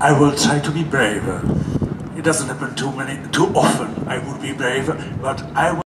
I will try to be braver. It doesn't happen too many, too often. I would be braver, but I will.